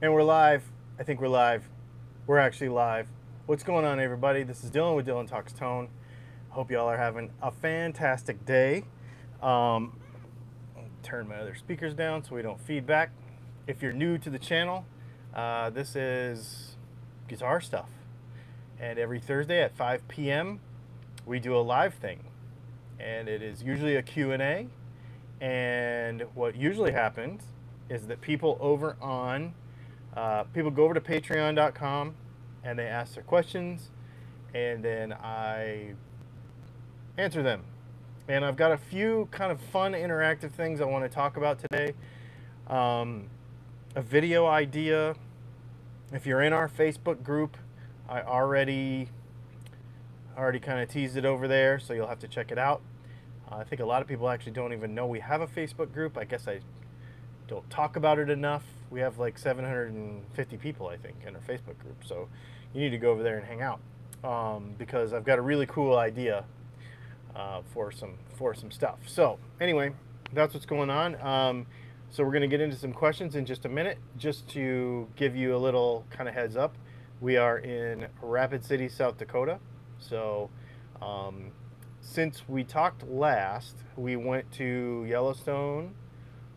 And we're live. I think we're live. We're actually live. What's going on, everybody? This is Dylan with Dylan Talks Tone. Hope y'all are having a fantastic day. Um, turn my other speakers down so we don't feedback. If you're new to the channel, uh, this is guitar stuff. And every Thursday at 5 p.m., we do a live thing. And it is usually a Q&A. And what usually happens is that people over on uh, people go over to patreon.com and they ask their questions and then i answer them. And i've got a few kind of fun interactive things i want to talk about today. Um, a video idea. If you're in our facebook group i already already kind of teased it over there so you'll have to check it out. Uh, i think a lot of people actually don't even know we have a facebook group. I guess i don't talk about it enough. We have like 750 people, I think, in our Facebook group. So you need to go over there and hang out um, because I've got a really cool idea uh, for some for some stuff. So anyway, that's what's going on. Um, so we're going to get into some questions in just a minute. Just to give you a little kind of heads up, we are in Rapid City, South Dakota. So um, since we talked last, we went to Yellowstone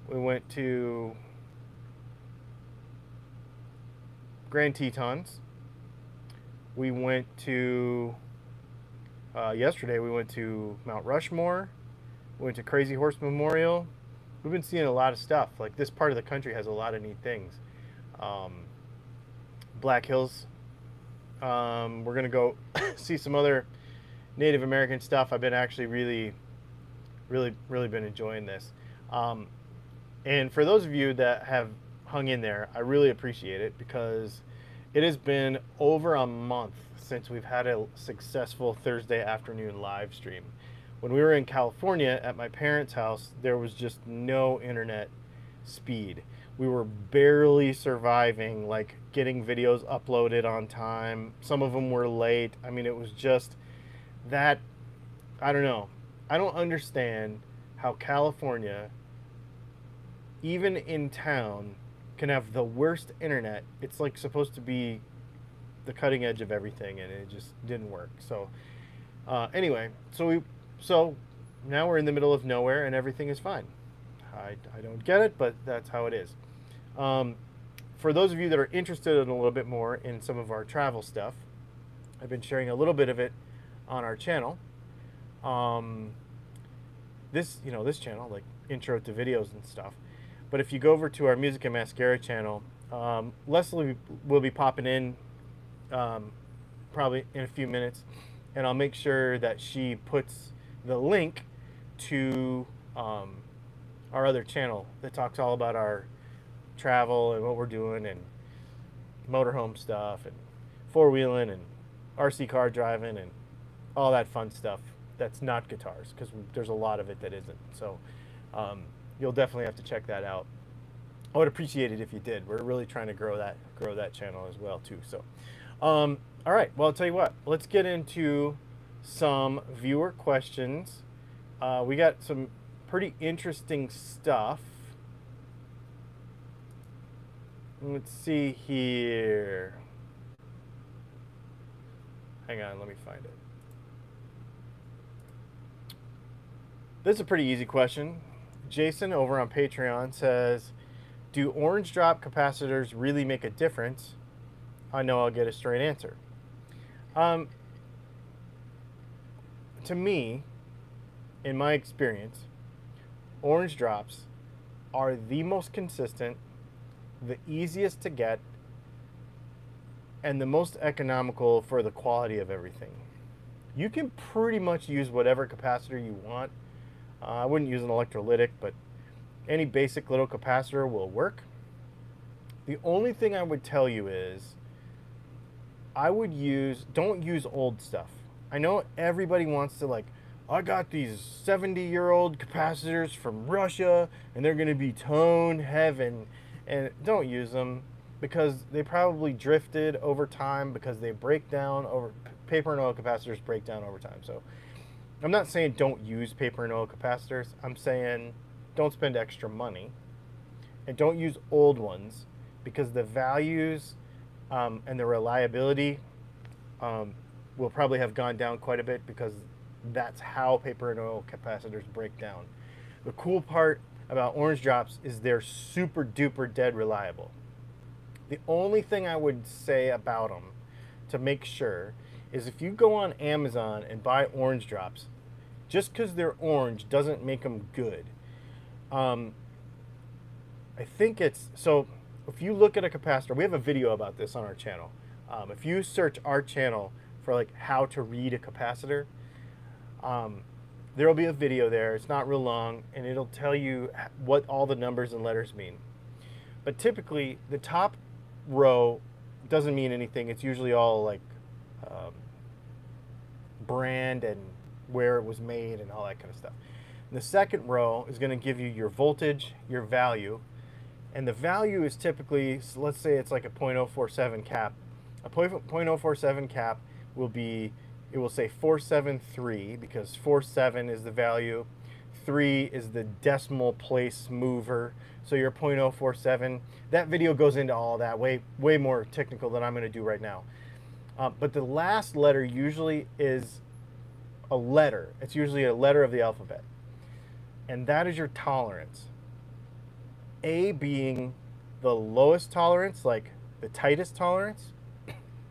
we went to Grand Tetons. We went to, uh, yesterday, we went to Mount Rushmore. We went to Crazy Horse Memorial. We've been seeing a lot of stuff. Like this part of the country has a lot of neat things. Um, Black Hills. Um, we're going to go see some other Native American stuff. I've been actually really, really, really been enjoying this. Um, and for those of you that have hung in there, I really appreciate it because it has been over a month since we've had a successful Thursday afternoon live stream. When we were in California at my parents' house, there was just no internet speed. We were barely surviving, like getting videos uploaded on time. Some of them were late. I mean, it was just that. I don't know. I don't understand how California even in town, can have the worst internet. It's like supposed to be the cutting edge of everything, and it just didn't work. So, uh, anyway, so we, so now we're in the middle of nowhere, and everything is fine. I, I don't get it, but that's how it is. Um, for those of you that are interested in a little bit more in some of our travel stuff, I've been sharing a little bit of it on our channel. Um, this, you know, this channel, like intro to videos and stuff. But if you go over to our Music and Mascara channel, um, Leslie will be popping in um, probably in a few minutes, and I'll make sure that she puts the link to um, our other channel that talks all about our travel and what we're doing and motorhome stuff and four wheeling and RC car driving and all that fun stuff that's not guitars because there's a lot of it that isn't. So um, you'll definitely have to check that out. I would appreciate it if you did. We're really trying to grow that grow that channel as well too. So, um, all right. Well, I'll tell you what. Let's get into some viewer questions. Uh, we got some pretty interesting stuff. Let's see here. Hang on, let me find it. This is a pretty easy question. Jason over on Patreon says, "Do orange drop capacitors really make a difference?" I know I'll get a straight answer. Um, to me, in my experience, orange drops are the most consistent, the easiest to get, and the most economical for the quality of everything. You can pretty much use whatever capacitor you want uh, I wouldn't use an electrolytic, but any basic little capacitor will work. The only thing I would tell you is I would use, don't use old stuff. I know everybody wants to like, I got these 70 year old capacitors from Russia and they're going to be tone heaven. And don't use them because they probably drifted over time because they break down over, paper and oil capacitors break down over time. So I'm not saying don't use paper and oil capacitors. I'm saying don't spend extra money and don't use old ones because the values um, and the reliability um, will probably have gone down quite a bit because that's how paper and oil capacitors break down. The cool part about orange drops is they're super duper dead reliable. The only thing I would say about them to make sure is if you go on Amazon and buy orange drops, just because they're orange doesn't make them good. Um, I think it's so. If you look at a capacitor, we have a video about this on our channel. Um, if you search our channel for like how to read a capacitor, um, there will be a video there. It's not real long, and it'll tell you what all the numbers and letters mean. But typically, the top row doesn't mean anything. It's usually all like um, brand and where it was made and all that kind of stuff. And the second row is going to give you your voltage, your value, and the value is typically, so let's say it's like a 0.047 cap. A 0.047 cap will be, it will say 473 because 47 is the value, 3 is the decimal place mover, so your 0.047. That video goes into all that, way, way more technical than I'm going to do right now. Uh, but the last letter usually is a letter. It's usually a letter of the alphabet. And that is your tolerance. A being the lowest tolerance, like the tightest tolerance,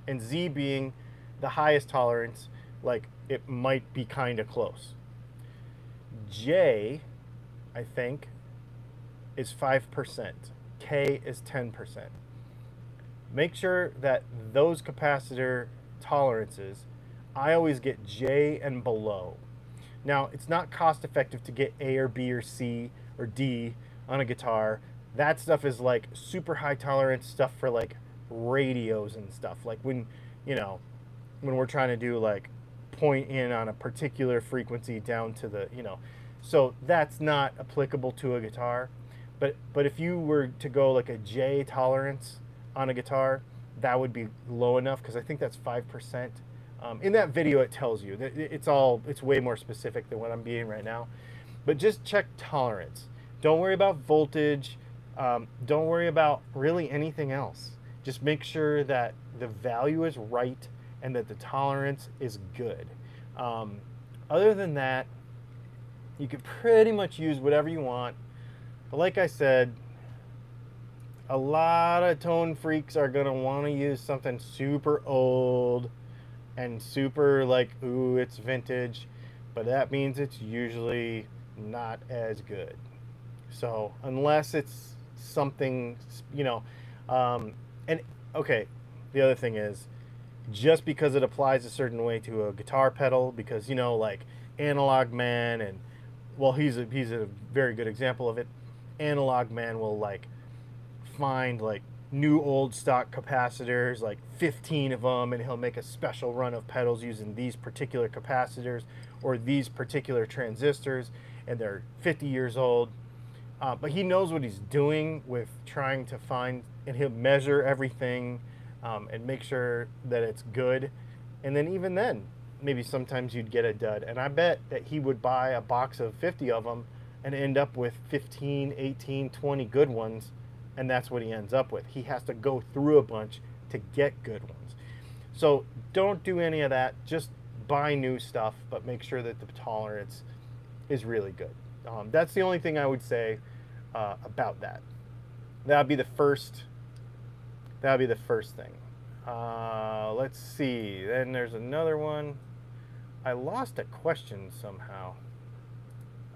and Z being the highest tolerance, like it might be kind of close. J, I think, is 5%. K is 10%. Make sure that those capacitor tolerances, I always get J and below. Now, it's not cost effective to get A or B or C or D on a guitar. That stuff is like super high tolerance stuff for like radios and stuff. Like when, you know, when we're trying to do like point in on a particular frequency down to the, you know. So that's not applicable to a guitar. But but if you were to go like a J tolerance on a guitar, that would be low enough because I think that's 5%. Um, in that video, it tells you that it's all, it's way more specific than what I'm being right now. But just check tolerance. Don't worry about voltage. Um, don't worry about really anything else. Just make sure that the value is right and that the tolerance is good. Um, other than that, you can pretty much use whatever you want. But like I said, a lot of tone freaks are going to want to use something super old and super like, ooh, it's vintage, but that means it's usually not as good. So unless it's something, you know, um, and okay, the other thing is just because it applies a certain way to a guitar pedal, because you know, like Analog Man and well, he's a he's a very good example of it. Analog Man will like find like new old stock capacitors, like 15 of them, and he'll make a special run of pedals using these particular capacitors or these particular transistors, and they're 50 years old. Uh, but he knows what he's doing with trying to find, and he'll measure everything um, and make sure that it's good. And then even then, maybe sometimes you'd get a dud. And I bet that he would buy a box of 50 of them and end up with 15, 18, 20 good ones and that's what he ends up with. He has to go through a bunch to get good ones. So don't do any of that. Just buy new stuff, but make sure that the tolerance is really good. Um, that's the only thing I would say uh, about that. That'd be the first. That'd be the first thing. Uh, let's see. Then there's another one. I lost a question somehow.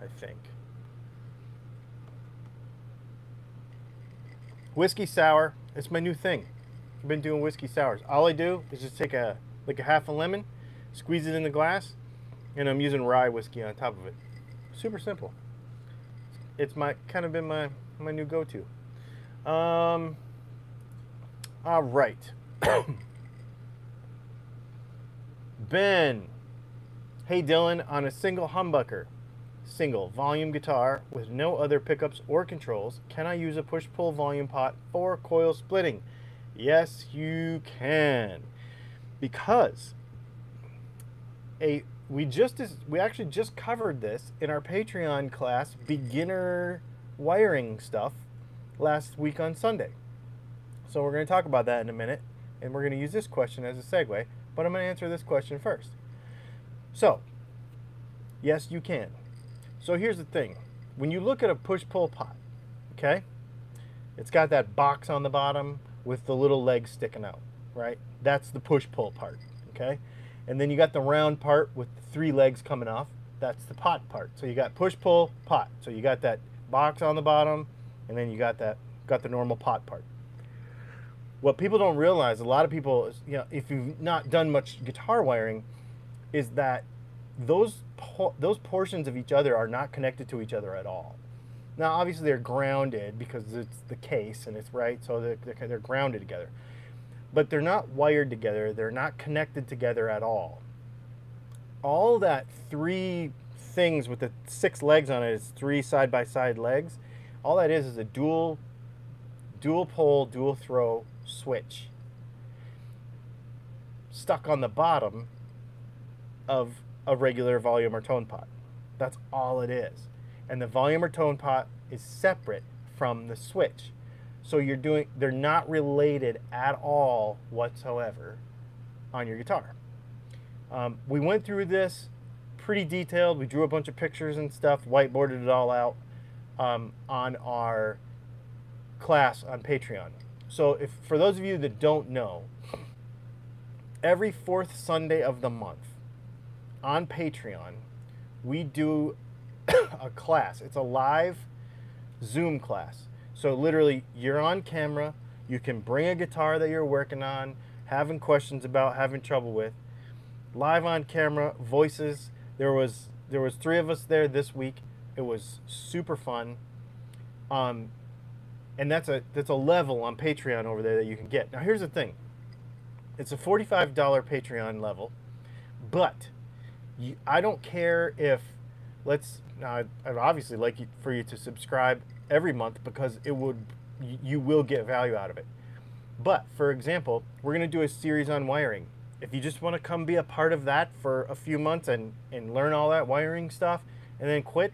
I think. Whiskey sour. It's my new thing. I've been doing whiskey sours. All I do is just take a like a half a lemon, squeeze it in the glass, and I'm using rye whiskey on top of it. Super simple. It's my kind of been my my new go-to. Um. All right. ben. Hey Dylan, on a single humbucker single volume guitar with no other pickups or controls, can I use a push-pull volume pot for coil splitting? Yes, you can. Because a we just we actually just covered this in our Patreon class beginner wiring stuff last week on Sunday. So we're going to talk about that in a minute, and we're going to use this question as a segue, but I'm going to answer this question first. So, yes, you can. So here's the thing. When you look at a push-pull pot, okay, it's got that box on the bottom with the little legs sticking out, right? That's the push-pull part, okay? And then you got the round part with three legs coming off. That's the pot part. So you got push-pull, pot. So you got that box on the bottom, and then you got that got the normal pot part. What people don't realize, a lot of people, you know, if you've not done much guitar wiring, is that those po- those portions of each other are not connected to each other at all. Now, obviously, they're grounded because it's the case and it's right, so they're, they're, grounded together. But they're not wired together. They're not connected together at all. All that three things with the six legs on it is three side by side legs. All that is is a dual dual pole, dual throw switch stuck on the bottom of a regular volume or tone pot. That's all it is. And the volume or tone pot is separate from the switch. So you're doing they're not related at all whatsoever on your guitar. Um, we went through this pretty detailed. We drew a bunch of pictures and stuff, whiteboarded it all out um, on our class on Patreon. So, if for those of you that don't know, every fourth Sunday of the month on Patreon, we do a class. It's a live Zoom class. So, literally, you're on camera. You can bring a guitar that you're working on, having questions about, having trouble with. Live on camera, voices. There was there was three of us there this week. It was super fun. Um, and that's a that's a level on Patreon over there that you can get. Now here's the thing. It's a $45 Patreon level, but I don't care if let's now I'd obviously like for you to subscribe every month because it would you will get value out of it. But for example, we're going to do a series on wiring. If you just want to come be a part of that for a few months and, and learn all that wiring stuff and then quit,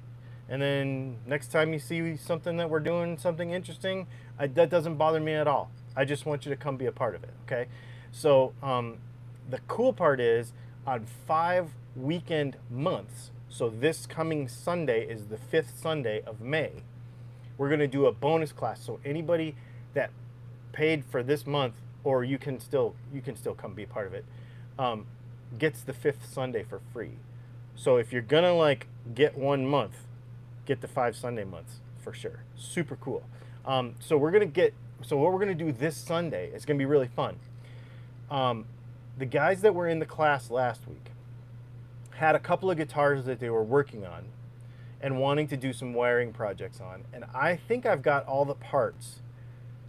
and then next time you see something that we're doing something interesting I, that doesn't bother me at all i just want you to come be a part of it okay so um, the cool part is on five weekend months so this coming sunday is the fifth sunday of may we're going to do a bonus class so anybody that paid for this month or you can still you can still come be part of it um, gets the fifth sunday for free so if you're gonna like get one month get the five Sunday months for sure. Super cool. Um, so we're gonna get. So what we're gonna do this Sunday is gonna be really fun. Um, the guys that were in the class last week had a couple of guitars that they were working on and wanting to do some wiring projects on, and I think I've got all the parts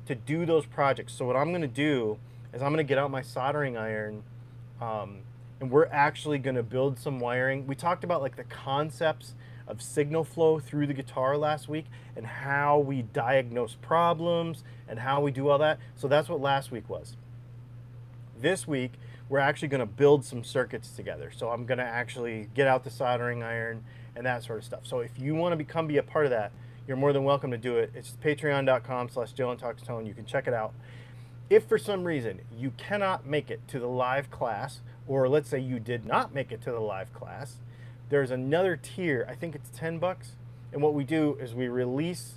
to do those projects. So what I'm gonna do is I'm gonna get out my soldering iron. Um, and we're actually going to build some wiring. We talked about like the concepts of signal flow through the guitar last week and how we diagnose problems and how we do all that. So that's what last week was. This week, we're actually going to build some circuits together. So I'm going to actually get out the soldering iron and that sort of stuff. So if you want to become be a part of that, you're more than welcome to do it. It's patreon.com slash Dylan Talks Tone. You can check it out. If for some reason you cannot make it to the live class, or let's say you did not make it to the live class, there's another tier, I think it's 10 bucks. And what we do is we release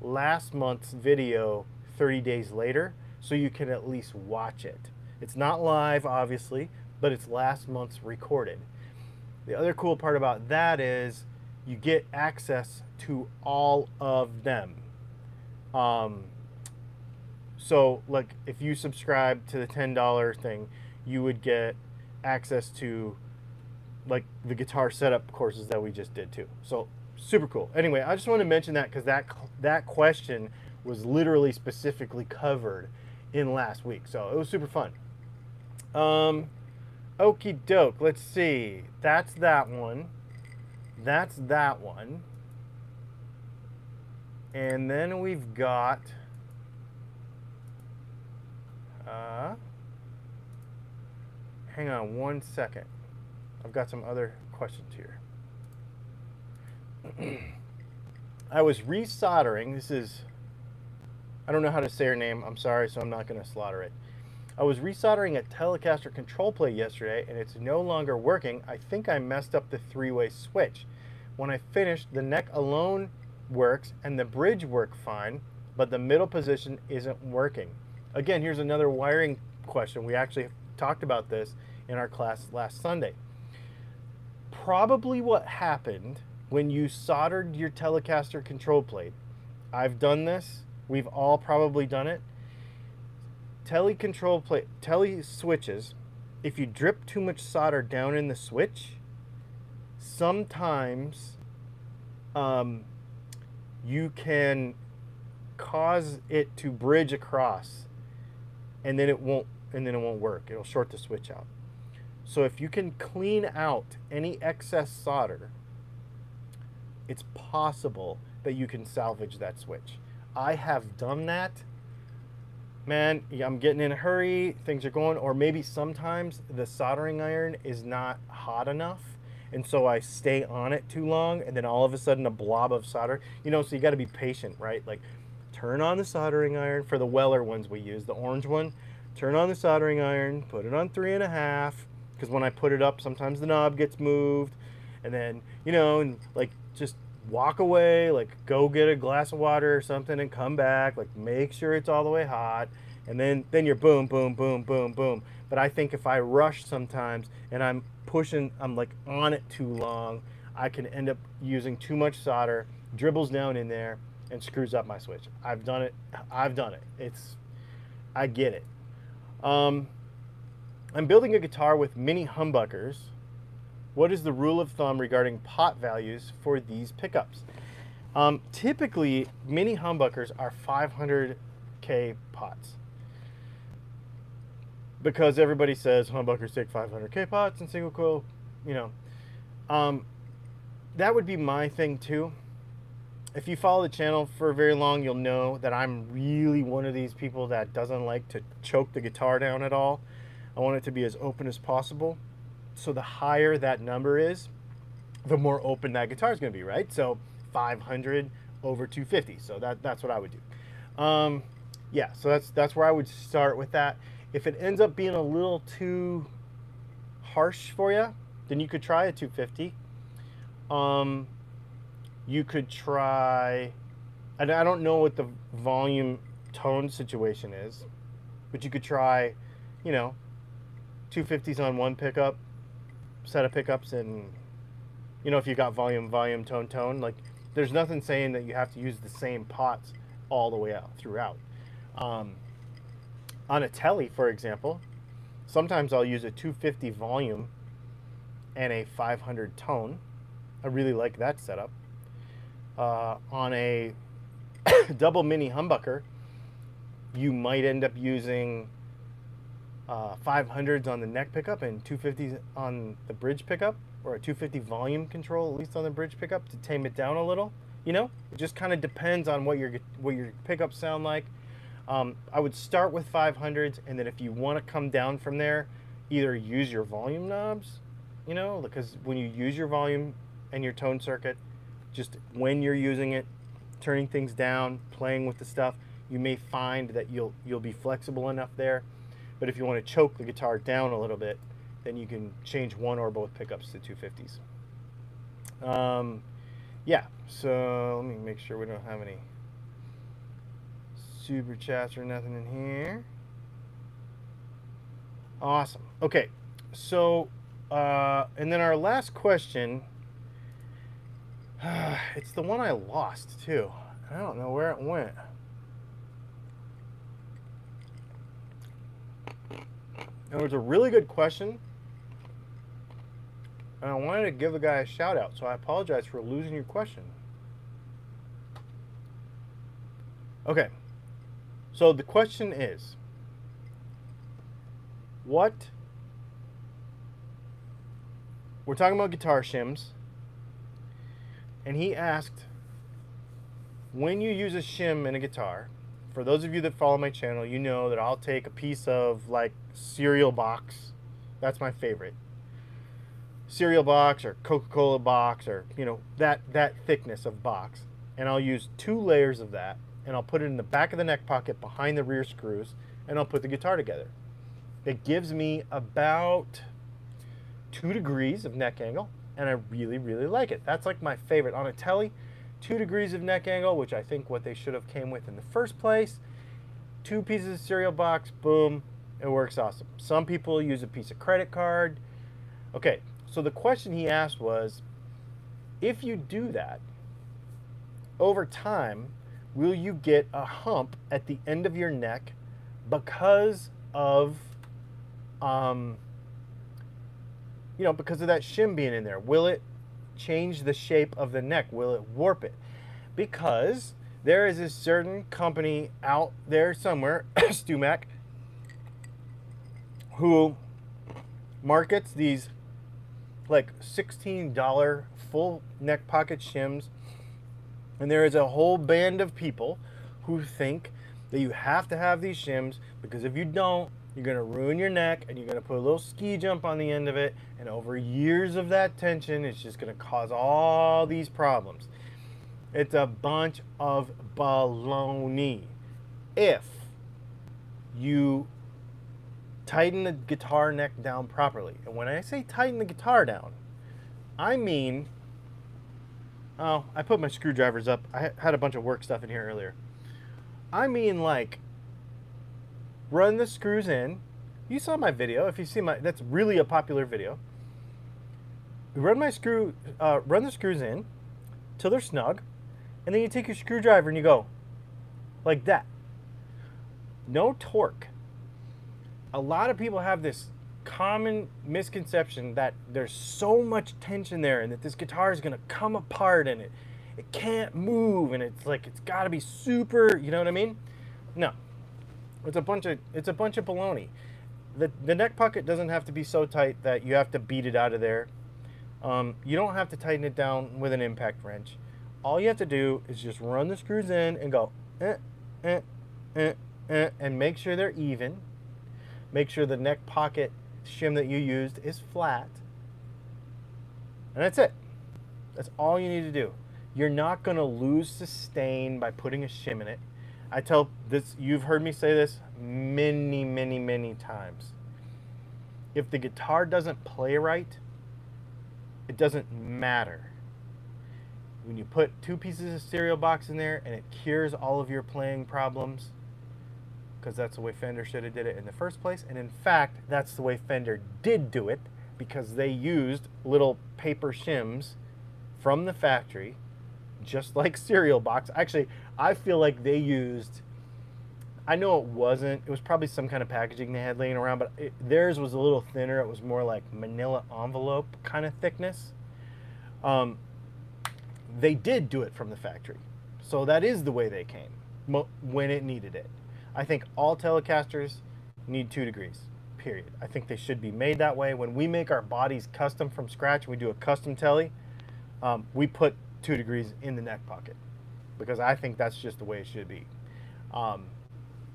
last month's video 30 days later so you can at least watch it. It's not live, obviously, but it's last month's recorded. The other cool part about that is you get access to all of them. Um, so, like, if you subscribe to the $10 thing, you would get access to like the guitar setup courses that we just did too. So super cool. Anyway, I just want to mention that because that that question was literally specifically covered in last week, so it was super fun. Um, okie doke. Let's see. That's that one. That's that one. And then we've got. Uh, hang on one second. I've got some other questions here. I was resoldering. This is I don't know how to say her name. I'm sorry, so I'm not going to slaughter it. I was resoldering a Telecaster control plate yesterday and it's no longer working. I think I messed up the three-way switch. When I finished, the neck alone works and the bridge work fine, but the middle position isn't working. Again, here's another wiring question. We actually talked about this in our class last Sunday. Probably what happened when you soldered your Telecaster control plate, I've done this, we've all probably done it. Tele control plate, tele switches, if you drip too much solder down in the switch, sometimes um, you can cause it to bridge across and then it won't and then it won't work. It'll short the switch out. So if you can clean out any excess solder it's possible that you can salvage that switch. I have done that man i'm getting in a hurry things are going or maybe sometimes the soldering iron is not hot enough and so I stay on it too long, and then all of a sudden a blob of solder. You know, so you got to be patient, right? Like, turn on the soldering iron for the Weller ones we use, the orange one. Turn on the soldering iron, put it on three and a half, because when I put it up, sometimes the knob gets moved, and then you know, and like just walk away, like go get a glass of water or something, and come back. Like make sure it's all the way hot, and then then you're boom, boom, boom, boom, boom. But I think if I rush sometimes and I'm pushing, I'm like on it too long, I can end up using too much solder, dribbles down in there, and screws up my switch. I've done it. I've done it. It's, I get it. Um, I'm building a guitar with mini humbuckers. What is the rule of thumb regarding pot values for these pickups? Um, typically, mini humbuckers are 500k pots because everybody says humbuckers take 500k pots and single coil, you know. Um, that would be my thing too. If you follow the channel for very long, you'll know that I'm really one of these people that doesn't like to choke the guitar down at all. I want it to be as open as possible. So the higher that number is, the more open that guitar is going to be, right? So 500 over 250. So that, that's what I would do. Um, yeah, so that's that's where I would start with that. If it ends up being a little too harsh for you, then you could try a 250. Um, you could try, and I don't know what the volume tone situation is, but you could try, you know, 250s on one pickup, set of pickups, and, you know, if you got volume, volume, tone, tone, like, there's nothing saying that you have to use the same pots all the way out throughout. Um, on a Tele, for example, sometimes I'll use a 250 volume and a 500 tone. I really like that setup. Uh, on a double mini humbucker, you might end up using uh, 500s on the neck pickup and 250s on the bridge pickup, or a 250 volume control, at least on the bridge pickup, to tame it down a little. You know, it just kind of depends on what your what your pickups sound like um, I would start with 500s, and then if you want to come down from there, either use your volume knobs, you know, because when you use your volume and your tone circuit, just when you're using it, turning things down, playing with the stuff, you may find that you'll you'll be flexible enough there. But if you want to choke the guitar down a little bit, then you can change one or both pickups to 250s. Um, yeah, so let me make sure we don't have any super chats or nothing in here. Awesome. Okay, so uh, and then our last question. Uh, it's the one I lost too. I don't know where it went. It was a really good question. And I wanted to give the guy a shout out, so I apologize for losing your question. Okay. So the question is what we're talking about guitar shims and he asked when you use a shim in a guitar for those of you that follow my channel you know that I'll take a piece of like cereal box that's my favorite cereal box or Coca-Cola box or you know that that thickness of box and I'll use two layers of that and I'll put it in the back of the neck pocket behind the rear screws and I'll put the guitar together. It gives me about two degrees of neck angle and I really, really like it. That's like my favorite. On a Tele, two degrees of neck angle, which I think what they should have came with in the first place. Two pieces of cereal box, boom, it works awesome. Some people use a piece of credit card. Okay, so the question he asked was, if you do that, over time, will you get a hump at the end of your neck because of um, you know, because of that shim being in there. Will it change the shape of the neck? Will it warp it? Because there is a certain company out there somewhere, StewMac, who markets these like $16 full neck pocket shims. And there is a whole band of people who think that you have to have these shims because if you don't, you're going to ruin your neck and you're going to put a little ski jump on the end of it. And over years of that tension, it's just going to cause all these problems. It's a bunch of baloney. If you tighten the guitar neck down properly, and when I say tighten the guitar down, I mean, oh, I put my screwdrivers up. I had a bunch of work stuff in here earlier. I mean, like, run the screws in. You saw my video. If you see my, that's really a popular video. Run my screw, uh, run the screws in till they're snug, and then you take your screwdriver and you go like that. No torque. A lot of people have this common misconception that there's so much tension there and that this guitar is going to come apart and it it can't move and it's like it's got to be super, you know what I mean? No. It's a bunch of it's a bunch of baloney. The the neck pocket doesn't have to be so tight that you have to beat it out of there. Um, you don't have to tighten it down with an impact wrench. All you have to do is just run the screws in and go eh, eh, eh, eh, and make sure they're even. Make sure the neck pocket shim that you used is flat. And that's it. That's all you need to do. You're not going to lose sustain by putting a shim in it. I tell this, you've heard me say this many, many, many times. If the guitar doesn't play right, it doesn't matter. When you put two pieces of stereo box in there and it cures all of your playing problems, because that's the way Fender should have did it in the first place. And in fact, that's the way Fender did do it because they used little paper shims from the factory just like cereal box. Actually, I feel like they used. I know it wasn't. It was probably some kind of packaging they had laying around, but it, theirs was a little thinner. It was more like Manila envelope kind of thickness. Um, they did do it from the factory, so that is the way they came when it needed it. I think all Telecasters need two degrees. Period. I think they should be made that way. When we make our bodies custom from scratch, we do a custom Tele. Um, we put two degrees in the neck pocket because I think that's just the way it should be. Um,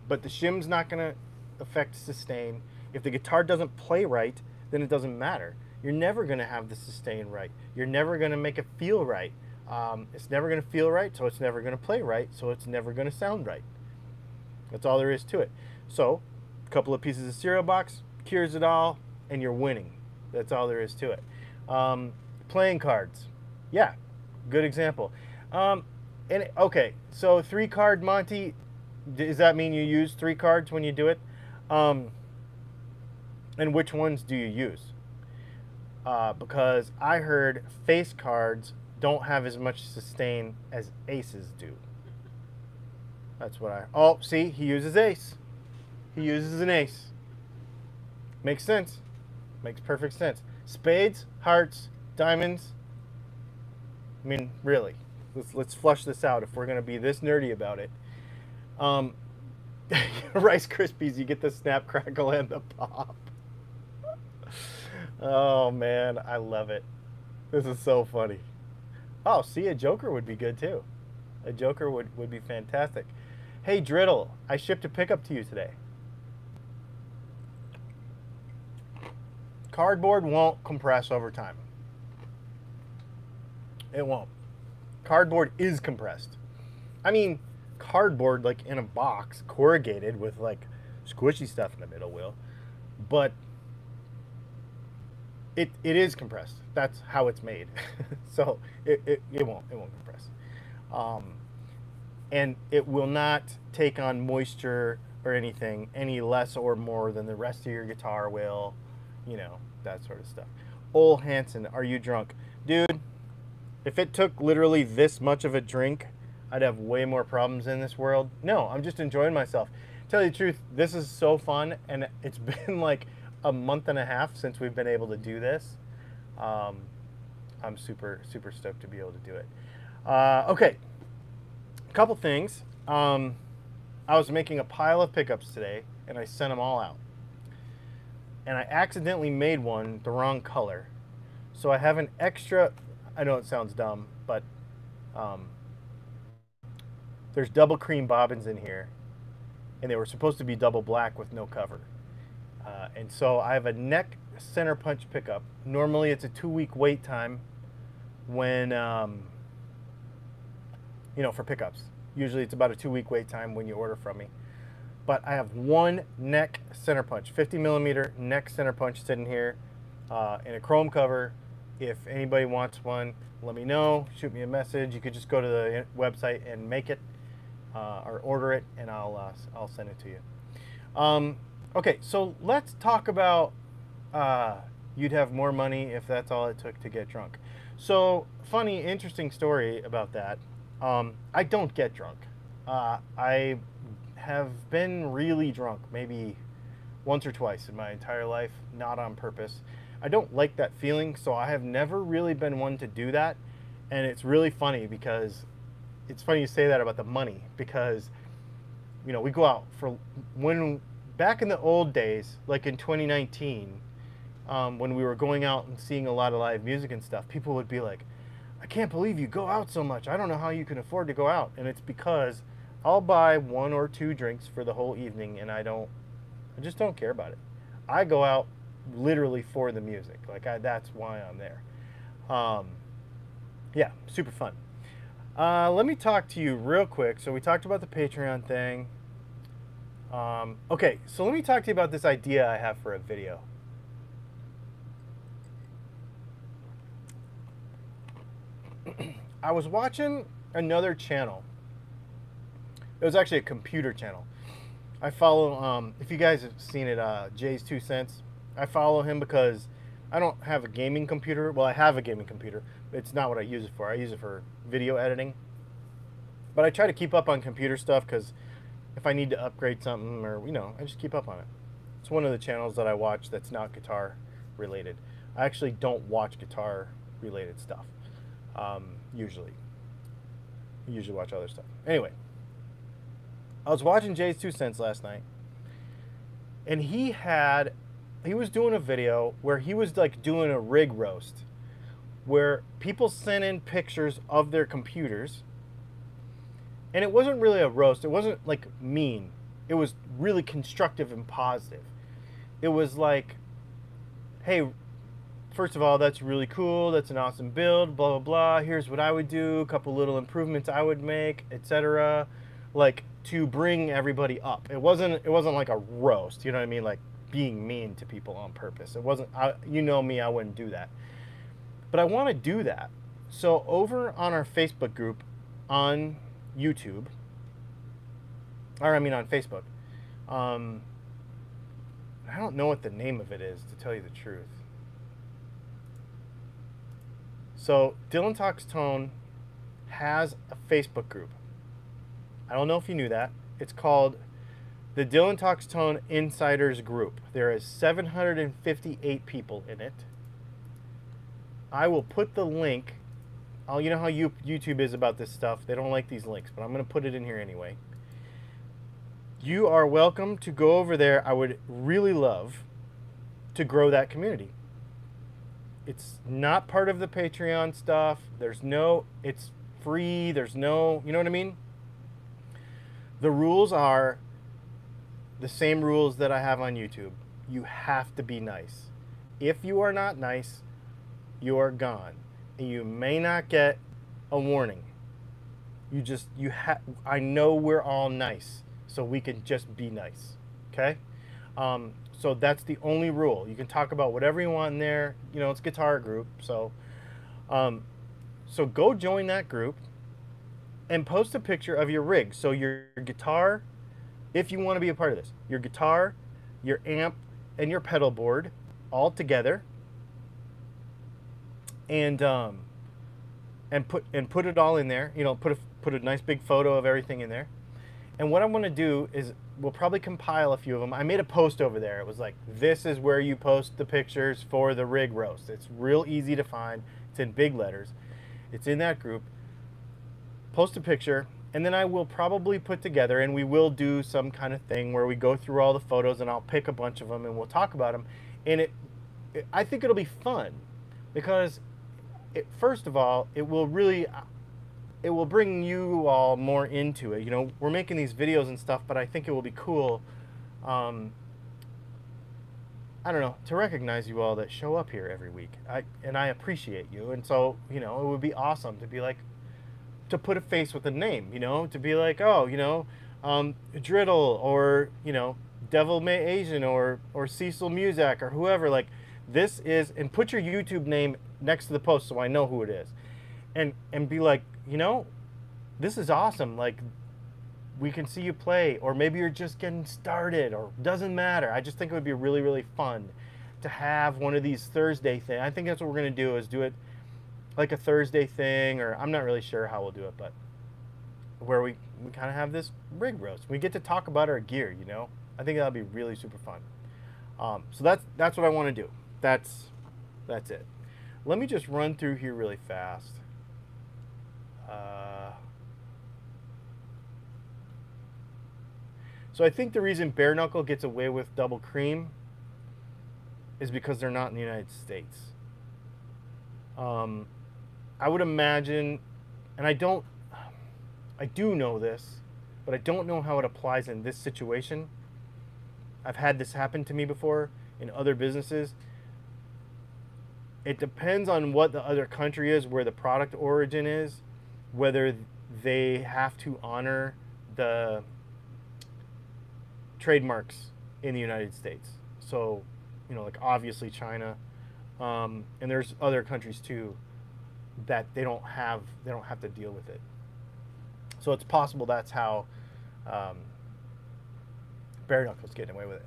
but the shim's not going to affect sustain. If the guitar doesn't play right, then it doesn't matter. You're never going to have the sustain right. You're never going to make it feel right. Um, it's never going to feel right, so it's never going to play right, so it's never going to sound right. That's all there is to it. So, a couple of pieces of cereal box cures it all, and you're winning. That's all there is to it. Um, playing cards. Yeah, good example. Um, and okay, so three card Monty, does that mean you use three cards when you do it? Um, and which ones do you use? Uh, because I heard face cards don't have as much sustain as aces do. That's what I. Oh, see, he uses ace. He uses an ace. Makes sense. Makes perfect sense. Spades, hearts, diamonds, I mean, really, let's let's flush this out if we're gonna be this nerdy about it. Um, Rice Krispies, you get the snap, crackle, and the pop. oh man, I love it. This is so funny. Oh, see, a Joker would be good too. A Joker would, would be fantastic. Hey, Driddle, I shipped a pickup to you today. Cardboard won't compress over time. It won't. Cardboard is compressed. I mean, cardboard like in a box, corrugated with like squishy stuff in the middle will, but it it is compressed. That's how it's made. so it, it, it won't it won't compress. Um, and it will not take on moisture or anything any less or more than the rest of your guitar will, you know, that sort of stuff. Ole Hanson, are you drunk? Dude, if it took literally this much of a drink, I'd have way more problems in this world. No, I'm just enjoying myself. Tell you the truth, this is so fun, and it's been like a month and a half since we've been able to do this. Um, I'm super, super stoked to be able to do it. Uh, okay, a couple things. Um, I was making a pile of pickups today, and I sent them all out. And I accidentally made one the wrong color. So I have an extra, I know it sounds dumb, but um, there's double cream bobbins in here. And they were supposed to be double black with no cover. Uh, and so I have a neck center punch pickup. Normally it's a two week wait time when, um, you know, for pickups. Usually it's about a two week wait time when you order from me. But I have one neck center punch, 50 millimeter neck center punch sitting here uh, in a chrome cover. If anybody wants one, let me know. Shoot me a message. You could just go to the website and make it uh, or order it, and I'll uh, I'll send it to you. Um, okay, so let's talk about uh, you'd have more money if that's all it took to get drunk. So funny, interesting story about that. Um, I don't get drunk. Uh, I have been really drunk, maybe once or twice in my entire life, not on purpose. I don't like that feeling, so I have never really been one to do that. And it's really funny because it's funny you say that about the money because you know we go out for when back in the old days, like in 2019, um, when we were going out and seeing a lot of live music and stuff, people would be like, I can't believe you go out so much. I don't know how you can afford to go out. And it's because I'll buy one or two drinks for the whole evening and I don't, I just don't care about it. I go out literally for the music. Like I, that's why I'm there. Um, yeah, super fun. Uh, let me talk to you real quick. So we talked about the Patreon thing. Um, okay, so let me talk to you about this idea I have for a video. I was watching another channel. It was actually a computer channel. I follow, um, if you guys have seen it, uh, JayzTwoCents. I follow him because I don't have a gaming computer. Well, I have a gaming computer. But it's not what I use it for. I use it for video editing. But I try to keep up on computer stuff because if I need to upgrade something or, you know, I just keep up on it. It's one of the channels that I watch that's not guitar related. I actually don't watch guitar related stuff um, usually. I usually watch other stuff. Anyway, I was watching JayzTwoCents last night, and he had, he was doing a video where he was like doing a rig roast, where people sent in pictures of their computers, and it wasn't really a roast. It wasn't like mean. It was really constructive and positive. It was like, hey, first of all, that's really cool. That's an awesome build. Blah blah blah. Here's what I would do. A couple little improvements I would make, etc. Like to bring everybody up. It wasn't. It wasn't like a roast. You know what I mean? Like being mean to people on purpose. It wasn't. I, you know me. I wouldn't do that. But I want to do that. So over on our Facebook group, on YouTube, or I mean on Facebook. Um, I don't know what the name of it is to tell you the truth. So Dylan Talks Tone has a Facebook group. I don't know if you knew that. It's called the Dylan Talks Tone Insiders Group. There is 758 people in it. I will put the link. Oh, you know how you, YouTube is about this stuff. They don't like these links, but I'm going to put it in here anyway. You are welcome to go over there. I would really love to grow that community it's not part of the Patreon stuff. There's no, it's free. There's no, you know what I mean? The rules are the same rules that I have on YouTube. You have to be nice. If you are not nice, you are gone. And you may not get a warning. You just you have. I know we're all nice, so we can just be nice. Okay. Um, so that's the only rule. You can talk about whatever you want in there. You know, it's guitar group. So, um, so go join that group and post a picture of your rig. So your guitar, if you want to be a part of this, your guitar, your amp, and your pedal board all together. And um, and put and put it all in there. You know, put a put a nice big photo of everything in there. And what I'm going to do is we'll probably compile a few of them. I made a post over there. It was like, this is where you post the pictures for the rig roast. It's real easy to find. It's in big letters. It's in that group. Post a picture, and then I will probably put together, and we will do some kind of thing where we go through all the photos, and I'll pick a bunch of them, and we'll talk about them. And it, it I think it'll be fun, because it, first of all, it will really it will bring you all more into it. You know, we're making these videos and stuff, but I think it will be cool. Um, I don't know to recognize you all that show up here every week. I and I appreciate you, and so you know it would be awesome to be like to put a face with a name. You know, to be like, oh, you know, um, Driddle or you know, Devil May Asian or or Cecil Muzak or whoever. Like this is, and put your YouTube name next to the post so I know who it is, and and be like, you know, this is awesome. Like, we can see you play, or maybe you're just getting started, or doesn't matter. I just think it would be really, really fun to have one of these Thursday things. I think that's what we're gonna do is do it like a Thursday thing, or I'm not really sure how we'll do it, but where we, we kind of have this rig roast. We get to talk about our gear, you know. I think that'll be really super fun. Um, so that's that's what I want to do. That's that's it. Let me just run through here really fast. Uh, so I think the reason bare knuckle gets away with double cream is because they're not in the United States. Um, I would imagine, and I don't, I do know this, but I don't know how it applies in this situation. I've had this happen to me before in other businesses. It depends on what the other country is, where the product origin is whether they have to honor the trademarks in the United States. So, you know, like obviously China, um, and there's other countries too that they don't have they don't have to deal with it. So it's possible that's how um, bare knuckles getting away with it.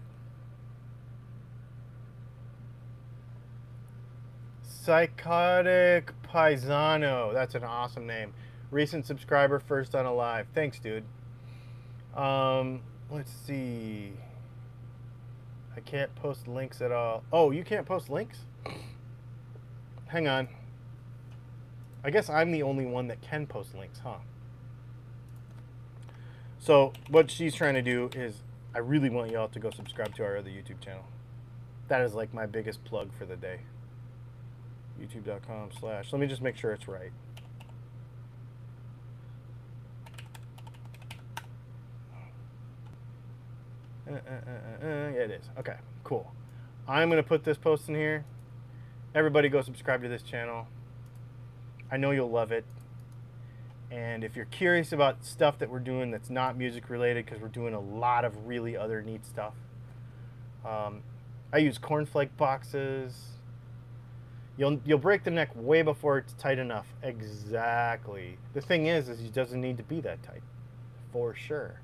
Psychotic Paisano. That's an awesome name. Recent subscriber, first on a live. Thanks, dude. Um, let's see. I can't post links at all. Oh, you can't post links? Hang on. I guess I'm the only one that can post links, huh? So, what she's trying to do is, I really want y'all to go subscribe to our other YouTube channel. That is like my biggest plug for the day. YouTube.com slash. Let me just make sure it's right. Uh, uh, uh, yeah, it is. Okay, cool. I'm going to put this post in here. Everybody go subscribe to this channel. I know you'll love it. And if you're curious about stuff that we're doing that's not music related, because we're doing a lot of really other neat stuff. Um, I use cornflake boxes. You'll you'll break the neck way before it's tight enough. Exactly. The thing is, is it doesn't need to be that tight, for sure.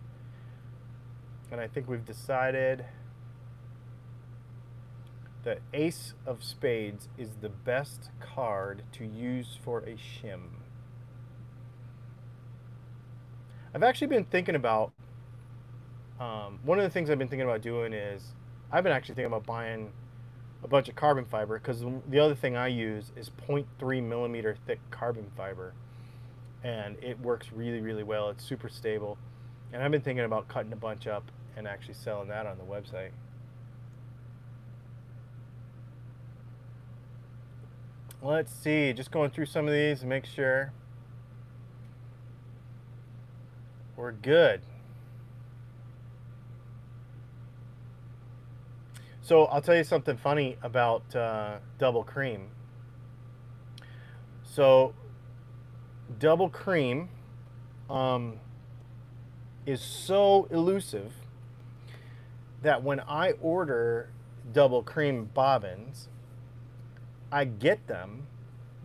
And I think we've decided that Ace of Spades is the best card to use for a shim. I've actually been thinking about, um, one of the things I've been thinking about doing is, I've been actually thinking about buying a bunch of carbon fiber because the other thing I use is 0.3 millimeter thick carbon fiber. And it works really really well. It's super stable. And I've been thinking about cutting a bunch up and actually selling that on the website. Let's see, just going through some of these to make sure we're good. So I'll tell you something funny about uh, double cream. So double cream um, is so elusive that when I order double cream bobbins, I get them,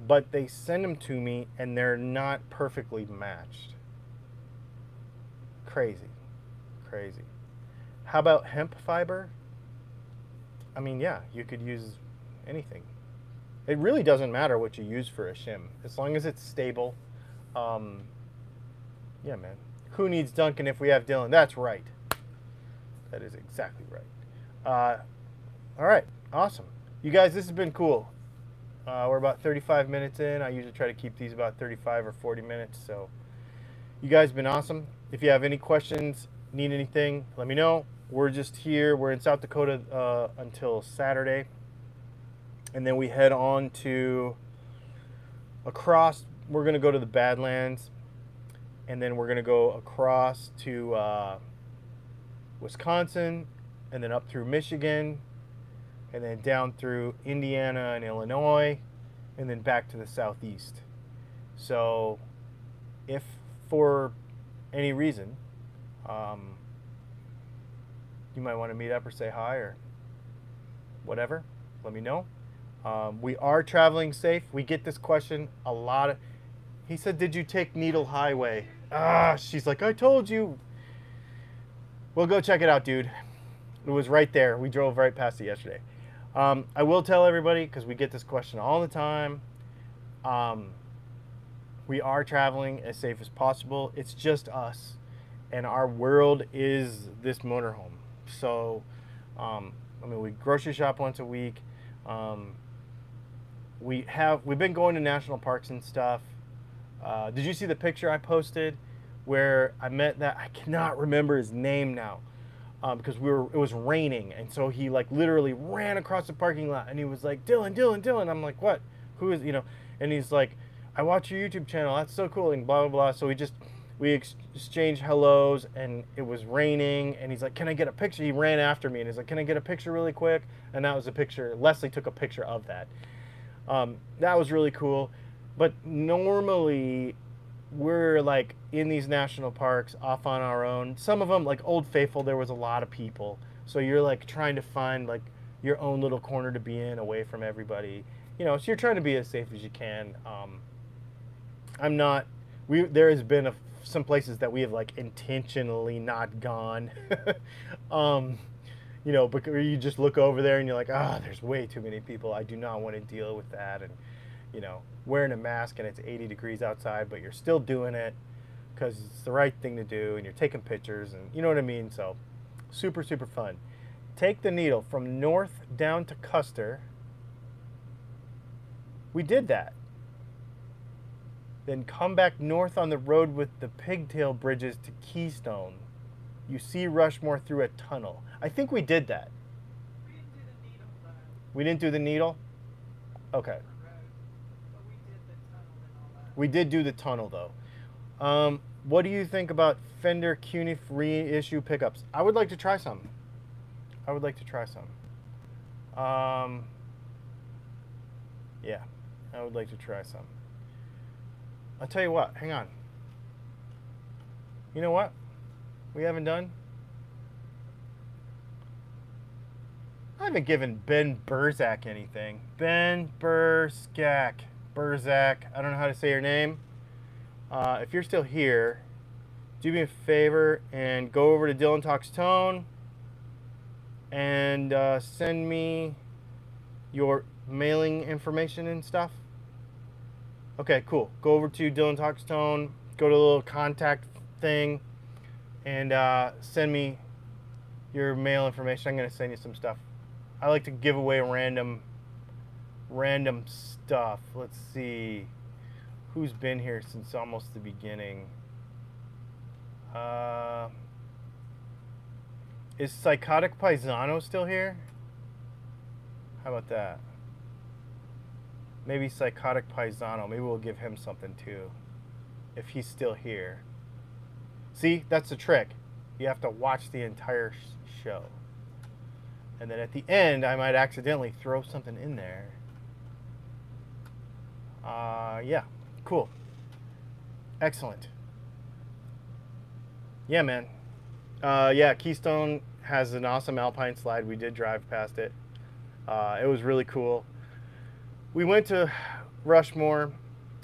but they send them to me and they're not perfectly matched. Crazy. Crazy. How about hemp fiber? I mean, yeah, you could use anything. It really doesn't matter what you use for a shim, as long as it's stable. Um, yeah, man. Who needs Duncan if we have Dylan? That's right. That is exactly right. Uh, all right, awesome. You guys, this has been cool. Uh, we're about 35 minutes in. I usually try to keep these about 35 or 40 minutes. So, you guys have been awesome. If you have any questions, need anything, let me know. We're just here. We're in South Dakota uh, until Saturday. And then we head on to across. We're going to go to the Badlands. And then we're going to go across to uh, Wisconsin. And then up through Michigan. And then down through Indiana and Illinois. And then back to the southeast. So if for any reason, um, you might want to meet up or say hi or whatever, let me know. Um, we are traveling safe. We get this question a lot. Of, he said, "Did you take Needle Highway?" Ah, she's like, "I told you." We'll go check it out, dude. It was right there. We drove right past it yesterday. Um, I will tell everybody because we get this question all the time. Um, we are traveling as safe as possible. It's just us, and our world is this motorhome. So, um, I mean, we grocery shop once a week. Um, we have we've been going to national parks and stuff. Uh, did you see the picture I posted where I met that I cannot remember his name now um, because we were it was raining and so he like literally ran across the parking lot and he was like Dylan Dylan Dylan. I'm like what? Who is you know? And he's like I watch your YouTube channel. That's so cool and blah blah blah. So we just we ex- exchanged hellos and it was raining and he's like can i get a picture? He ran after me and he's like can i get a picture really quick? And that was a picture leslie took a picture of that. Um, that was really cool. But normally we're like in these national parks off on our own some of them like old faithful there was a lot of people so you're like trying to find like your own little corner to be in away from everybody you know so you're trying to be as safe as you can um, i'm not we there has been a some places that we have like intentionally not gone. um, you know, but you just look over there and you're like, ah, oh, there's way too many people. I do not want to deal with that. And, you know, wearing a mask and it's 80 degrees outside, but you're still doing it because it's the right thing to do and you're taking pictures and you know what I mean? So, super, super fun. Take the needle from north down to Custer. We did that then come back north on the road with the pigtail bridges to Keystone. You see Rushmore through a tunnel. I think we did that. We didn't do the needle though. We didn't do the needle? Okay. Road, but we did the tunnel and all that. We did do the tunnel though. Um, what do you think about Fender CuNiFe reissue pickups? I would like to try some. I would like to try some. Um, yeah, I would like to try some. I'll tell you what, hang on. You know what? We haven't done? I haven't given Ben Burzak anything. Ben Burzak. Burzak. I don't know how to say your name. Uh, if you're still here, do me a favor and go over to Dylan Talks Tone and uh, send me your mailing information and stuff. Okay, cool. Go over to Dylan Talks Tone, go to the little contact thing, and uh, send me your mail information. I'm gonna send you some stuff. I like to give away random, random stuff. Let's see, who's been here since almost the beginning. Uh, is Psychotic Paisano still here? How about that? Maybe Psychotic Paisano. Maybe we'll give him something too. If he's still here. See, that's the trick. You have to watch the entire sh- show. And then at the end, I might accidentally throw something in there. Uh, yeah, cool. Excellent. yeah, man. Uh, yeah, Keystone has an awesome alpine slide. We did drive past it. Uh, it was really cool. We went to Rushmore.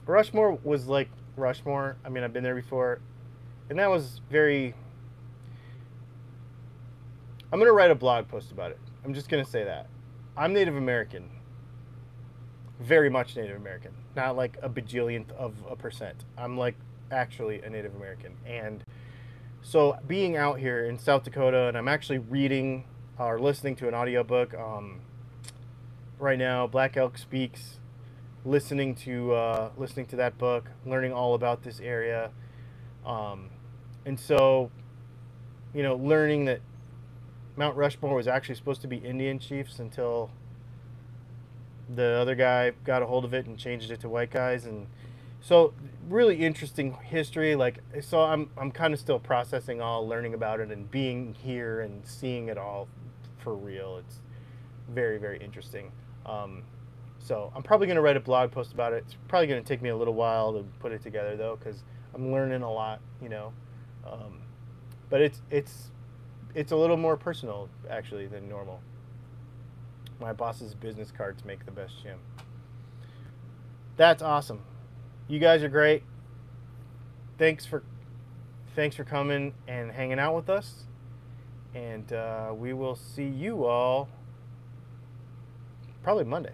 Rushmore was like Rushmore. I mean, I've been there before, and that was very. I'm gonna write a blog post about it. I'm just gonna say that. I'm Native American. Very much Native American. Not like a bajillionth of a percent. I'm like actually a Native American. And so being out here in South Dakota, and I'm actually reading or listening to an audiobook um, right now, Black Elk Speaks, listening to uh, listening to that book, learning all about this area. Um, and so, you know, learning that Mount Rushmore was actually supposed to be Indian chiefs until the other guy got a hold of it and changed it to white guys and so really interesting history like so i'm i'm kind of still processing all learning about it and being here and seeing it all for real it's very very interesting. Um, so i'm probably going to write a blog post about it. It's probably going to take me a little while to put it together though because i'm learning a lot you know? Um, but it's it's it's a little more personal actually than normal my boss's business cards make the best shim. That's awesome. You guys are great. Thanks for thanks for coming and hanging out with us. And uh, we will see you all probably Monday.